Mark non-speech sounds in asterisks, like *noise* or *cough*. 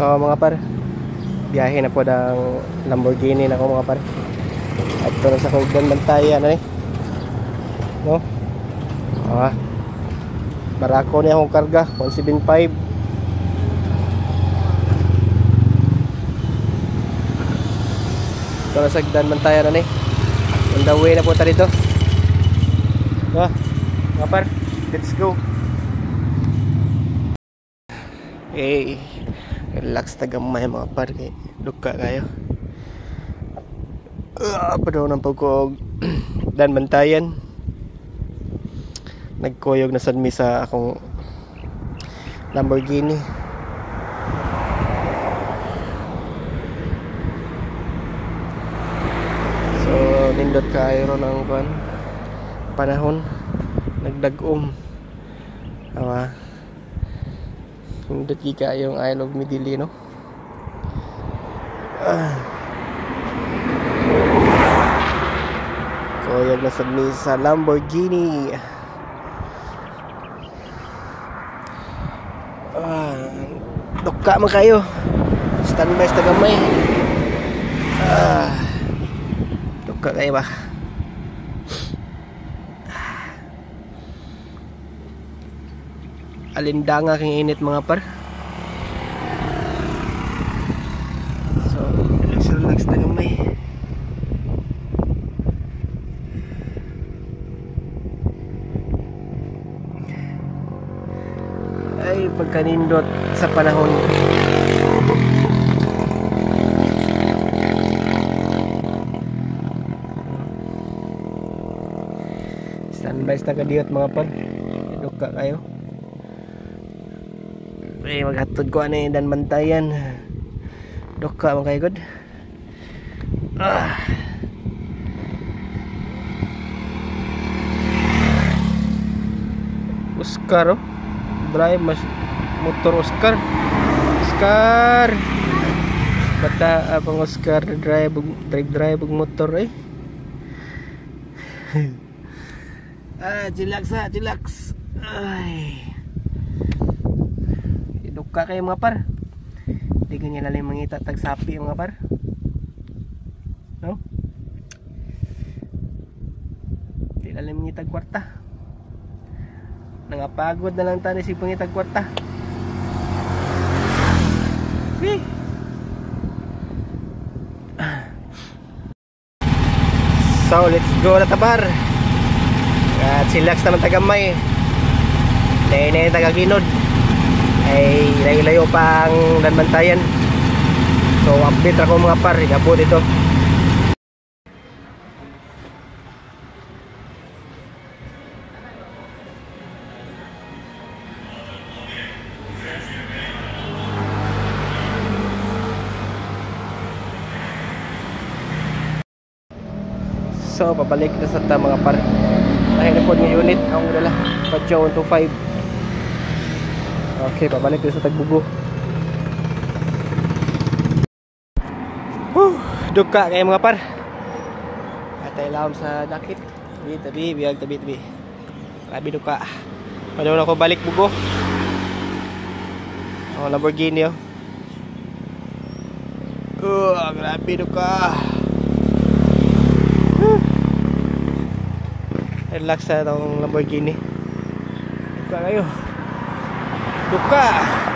So mga par, biyahe na po ng Lamborghini na ko mga par. At ito na sa Kogdan Bantayan na eh. No? Ah. Barako niya akong karga, 175. Ito na sa Kogdan Bantayan na eh. On the way na po tayo dito. Ah, mga par, let's go. Eh, relax na gamay mga par kay duka kayo. Ah, uh, padaw ng pagkog *clears throat* dan bantayan. Nagkuyog na sad mi sa akong Lamborghini. So, nindot kayo ang kwan panahon nagdag-um. Awa. Nindot gika yung I love Midili no. Ah. Kuyog na mi sa Lamborghini. Ah, duka man kayo. Standby sa gamay. Ah. Duka kayo ba? Alindanga king init mga par. So, relax relax na gamay. ay pagkanindot sa panahon standby sa kadiyot mga pan duka kayo ay maghatod ko ano yung danmantayan duka mga kayo good ah. Oscar oh. Drive mas motor Oscar. Oscar. Bata abang Oscar drive drive drive motor eh. *laughs* Ah chillax ha chillax. Ay iduka kayo mga par di ganyan nalang mangita tag sapi mga par no di nalang mangita kwarta Nangapagod na lang tayo si pangitag kwarta. Wee! So, let's go na tabar. At silax naman tagamay. Nay nay tagaginod. Ay layo-layo pa ang danbantayan. So, update ako mga par. Igabot ito. So, pabalik na sa ta mga par. Dahil na po ng unit ang dala. Pacho 125. Okay, pabalik na sa tagbugo. Whew, duka kayo mga par. Atay lawom sa dakit. Tabi, tabi, biyag, tabi, tabi. Grabe duka. Padaw na ako balik bugo. Oh, Lamborghini oh. Uh, grabe duka. relax sa itong Lamborghini duka kayo 不快